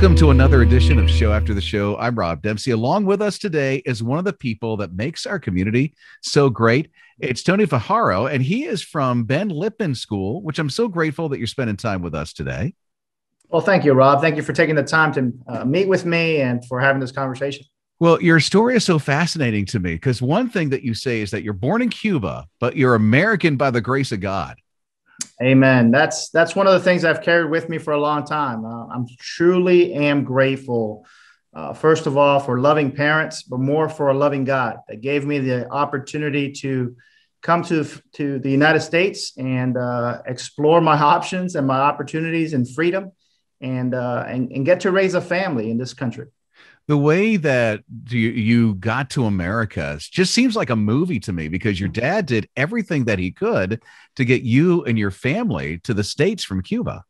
Welcome to another edition of Show After the Show. I'm Rob Dempsey. Along with us today is one of the people that makes our community so great. It's Tony Fajardo, and he is from Ben Lippen School, which I'm so grateful that you're spending time with us today. Well, thank you, Rob. Thank you for taking the time to uh, meet with me and for having this conversation. Well, your story is so fascinating to me because one thing that you say is that you're born in Cuba, but you're American by the grace of God. Amen. That's that's one of the things I've carried with me for a long time. Uh, I'm truly am grateful, uh, first of all, for loving parents, but more for a loving God that gave me the opportunity to come to to the United States and uh, explore my options and my opportunities and freedom, and, uh, and and get to raise a family in this country the way that you, you got to America just seems like a movie to me because your dad did everything that he could to get you and your family to the states from Cuba.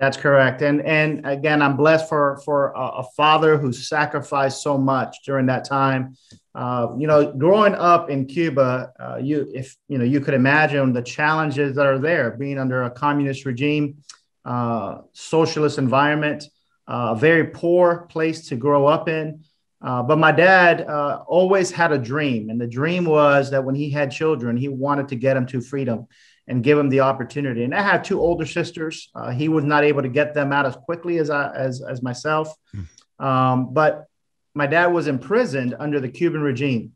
That's correct, and and again, I'm blessed for for a, a father who sacrificed so much during that time. Uh, you know, growing up in Cuba, uh, you if you know you could imagine the challenges that are there, being under a communist regime, uh, socialist environment a very poor place to grow up in. Uh, but my dad uh, always had a dream, and the dream was that when he had children, he wanted to get them to freedom and give them the opportunity. And I had two older sisters. Uh, he was not able to get them out as quickly as I, as, as myself. Hmm. Um, but my dad was imprisoned under the Cuban regime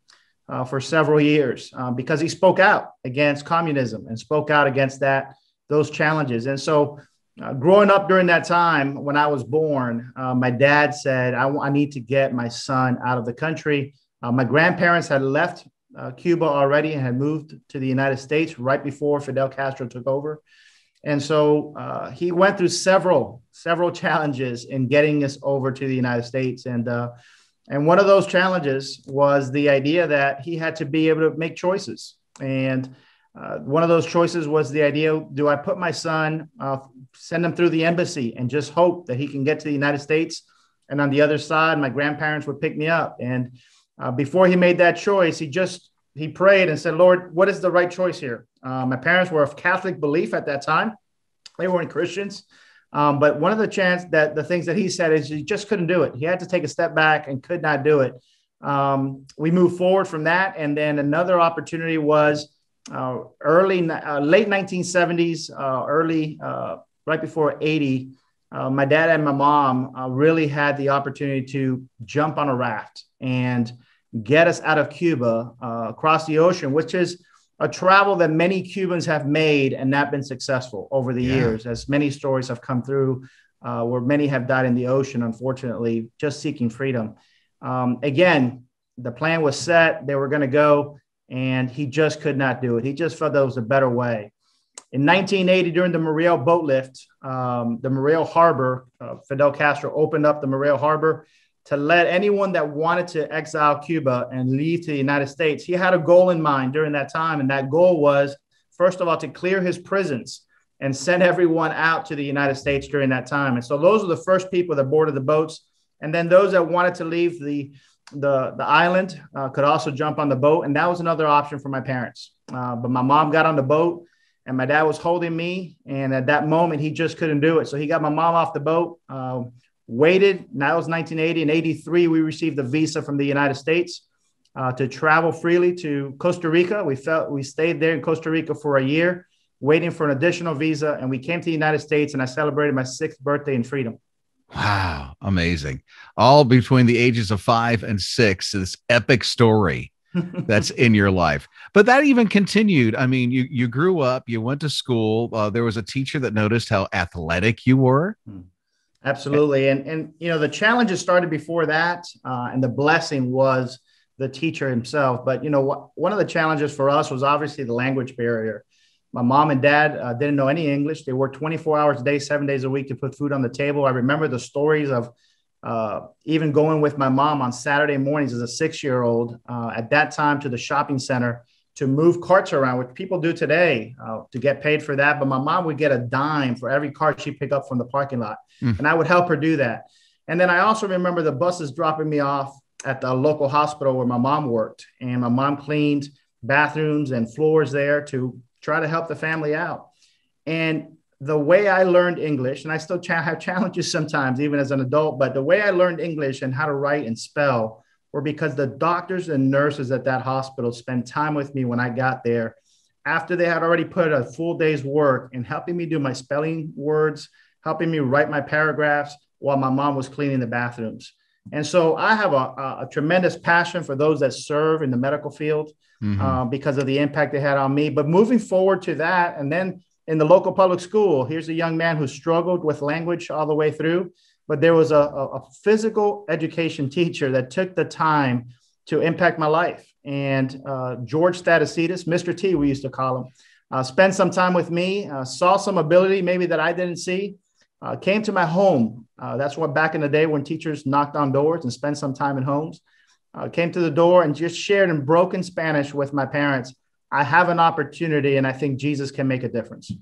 uh, for several years uh, because he spoke out against communism and spoke out against that those challenges. And so uh, growing up during that time when I was born, uh, my dad said, I, need to get my son out of the country. Uh, my grandparents had left uh, Cuba already and had moved to the United States right before Fidel Castro took over. And so uh, he went through several, several challenges in getting us over to the United States. And, uh, and one of those challenges was the idea that he had to be able to make choices. And one of those choices was the idea do I put my son, send him through the embassy and just hope that he can get to the United States? And on the other side, my grandparents would pick me up. And uh, before he made that choice, he just he prayed and said, Lord, what is the right choice here? Uh, my parents were of Catholic belief at that time. They weren't Christians. Um, but one of the chance that the things that he said is he just couldn't do it. He had to take a step back and could not do it. Um, we moved forward from that. And then another opportunity was uh, early, uh, late 1970s, uh, early, uh, right before 80, uh, my dad and my mom uh, really had the opportunity to jump on a raft and get us out of Cuba across the ocean, which is a travel that many Cubans have made and not been successful over the yeah. years, as many stories have come through where many have died in the ocean, unfortunately, just seeking freedom. Um, again, the plan was set. They were going to go and he just could not do it. He just felt there was a better way. In 1980, during the Mariel boat lift, um, the Mariel Harbor, uh, Fidel Castro opened up the Mariel Harbor to let anyone that wanted to exile Cuba and leave to the United States. He had a goal in mind during that time, and that goal was, first of all, to clear his prisons and send everyone out to the United States during that time. And so those are the first people that boarded the boats. And then those that wanted to leave the the the island uh, could also jump on the boat and that was another option for my parents uh, but my mom got on the boat and my dad was holding me and at that moment he just couldn't do it. So he got my mom off the boat uh, waited now it was 1980 and 83 we received a visa from the united states uh, to travel freely to costa rica. We felt we stayed there in costa rica for a year waiting for an additional visa and we came to the united states and i celebrated my sixth birthday in freedom. Wow, amazing. All between the ages of five and six, this epic story that's in your life. But that even continued. I mean, you you grew up, you went to school. Uh, there was a teacher that noticed how athletic you were. Hmm. Absolutely, and and you know the challenges started before that, uh, and the blessing was the teacher himself. But you know, one of the challenges for us was obviously the language barrier. My mom and dad uh, didn't know any English. They worked 24 hours a day, seven days a week to put food on the table. I remember the stories of uh, even going with my mom on Saturday mornings as a six year old uh, at that time to the shopping center to move carts around, which people do today uh, to get paid for that. But my mom would get a dime for every cart she picked up from the parking lot. Mm. And I would help her do that. And then I also remember the buses dropping me off at the local hospital where my mom worked. And my mom cleaned bathrooms and floors there to try to help the family out. And the way I learned English, and I still cha- have challenges sometimes, even as an adult, but the way I learned English and how to write and spell were because the doctors and nurses at that hospital spent time with me when I got there after they had already put a full day's work in helping me do my spelling words, helping me write my paragraphs while my mom was cleaning the bathrooms. And so I have a, a, a tremendous passion for those that serve in the medical field mm-hmm. uh, because of the impact they had on me. But moving forward to that, and then in the local public school, here's a young man who struggled with language all the way through. But there was a, a physical education teacher that took the time to impact my life. And uh, George Statisidis, Mr. T, we used to call him, uh, spent some time with me, uh, saw some ability maybe that I didn't see, uh, came to my home. Uh, that's what back in the day when teachers knocked on doors and spent some time in homes. Uh, came to the door and just shared in broken Spanish with my parents. I have an opportunity, and I think Jesus can make a difference.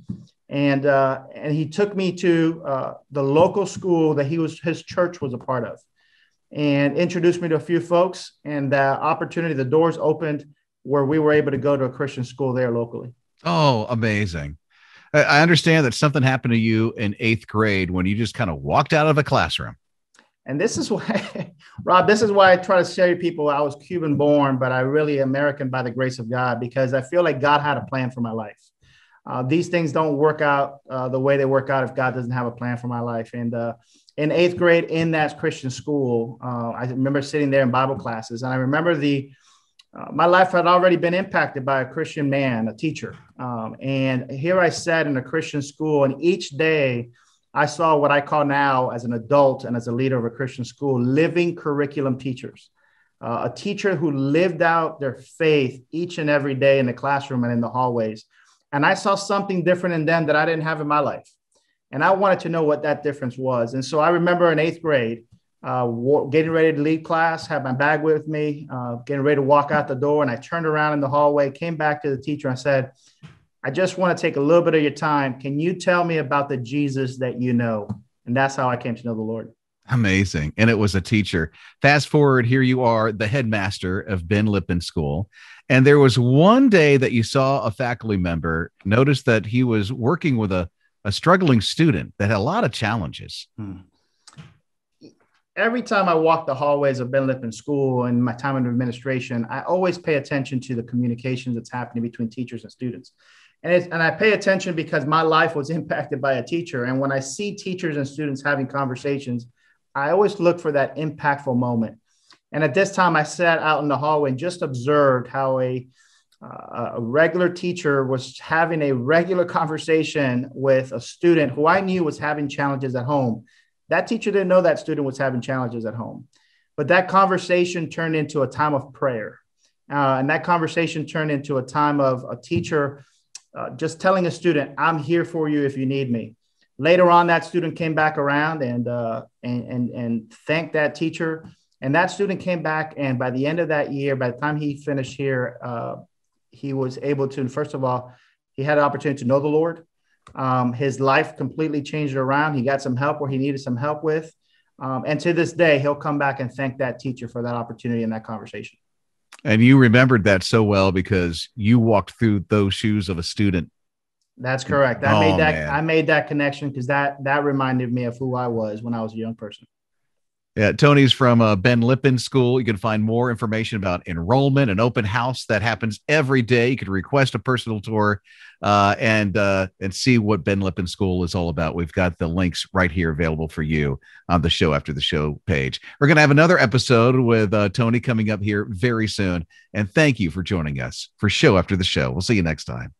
And uh, and he took me to uh, the local school that he was his church was a part of, and introduced me to a few folks. And the opportunity, the doors opened where we were able to go to a Christian school there locally. Oh, amazing! I understand that something happened to you in eighth grade when you just kind of walked out of a classroom. And this is why, Rob, this is why I try to show people I was Cuban born, but I really American by the grace of God because I feel like God had a plan for my life. Uh, these things don't work out uh, the way they work out if God doesn't have a plan for my life. And uh, in eighth grade, in that Christian school, uh, I remember sitting there in Bible classes, and I remember the uh, my life had already been impacted by a Christian man, a teacher. Um, and here I sat in a Christian school, and each day I saw what I call now, as an adult and as a leader of a Christian school, living curriculum teachers. Uh, a teacher who lived out their faith each and every day in the classroom and in the hallways. And I saw something different in them that I didn't have in my life. And I wanted to know what that difference was. And so I remember in eighth grade, uh, getting ready to leave class, had my bag with me, uh, getting ready to walk out the door. And I turned around in the hallway, came back to the teacher and said, I just want to take a little bit of your time. Can you tell me about the Jesus that you know? And that's how I came to know the Lord. Amazing. And it was a teacher. Fast forward, here you are, the headmaster of Ben Lippen School. And there was one day that you saw a faculty member notice that he was working with a, a struggling student that had a lot of challenges. Hmm every time I walk the hallways of Ben Lippen School and my time in administration, I always pay attention to the communication that's happening between teachers and students. And, it's, and I pay attention because my life was impacted by a teacher. And when I see teachers and students having conversations, I always look for that impactful moment. And at this time, I sat out in the hallway and just observed how a, uh, a regular teacher was having a regular conversation with a student who I knew was having challenges at home that teacher didn't know that student was having challenges at home. But that conversation turned into a time of prayer. Uh, and that conversation turned into a time of a teacher uh, just telling a student, I'm here for you if you need me. Later on, that student came back around and, uh, and, and, and thanked that teacher. And that student came back. And by the end of that year, by the time he finished here, uh, he was able to, first of all, he had an opportunity to know the Lord. Um, his life completely changed around. He got some help where he needed some help with. Um, and to this day, he'll come back and thank that teacher for that opportunity and that conversation. And you remembered that so well because you walked through those shoes of a student. That's correct. I oh, made that man. I made that connection because that that reminded me of who I was when I was a young person. Yeah, Tony's from uh, Ben Lippen School. You can find more information about enrollment and open house that happens every day. You can request a personal tour uh, and uh, and see what Ben Lippen School is all about. We've got the links right here available for you on the show after the show page. We're going to have another episode with uh, Tony coming up here very soon. And thank you for joining us for show after the show. We'll see you next time.